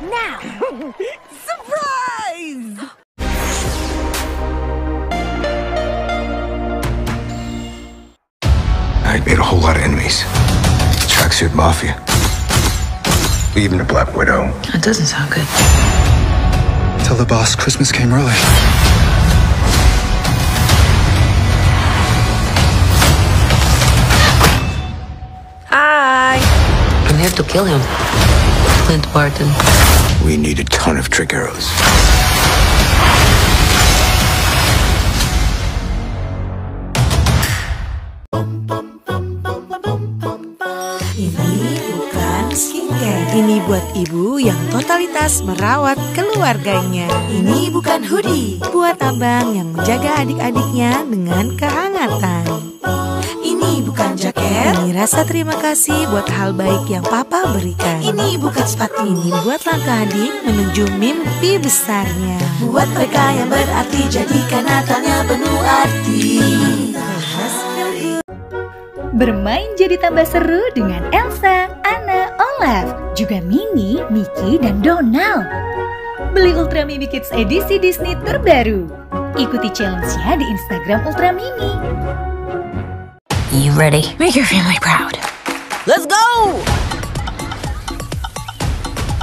Now! Surprise! I made a whole lot of enemies. Tracksuit Mafia. Even the Black Widow. That doesn't sound good. Tell the boss Christmas came early. Hi. I'm here to kill him. Clint Barton. We need a ton of trick arrows. Ini bukan skincare. Ini buat ibu yang totalitas merawat keluarganya. Ini bukan hoodie. Buat abang yang menjaga adik-adiknya dengan kehangatan. Rasa terima kasih buat hal baik yang papa berikan. Ini bukan sepatu. Ini buat langkah adik menuju mimpi besarnya. Buat mereka yang berarti jadikan Natalnya penuh arti. Bermain jadi tambah seru dengan Elsa, Anna, Olaf, juga Minnie, Mickey, dan Donald. Beli Ultra Mini Kids edisi Disney terbaru. Ikuti challenge-nya di Instagram Ultra Mini. You ready? Make your family proud. Let's go!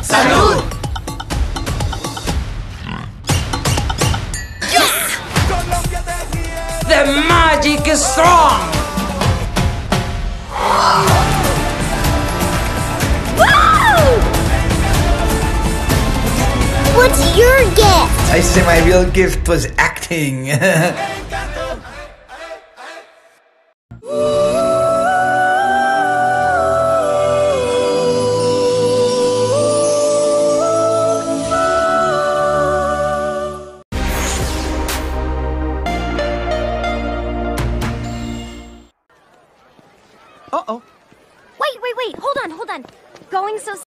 Salud! The magic is strong! What's your gift? I say my real gift was acting. Uh-oh. Wait, wait, wait. Hold on, hold on. Going so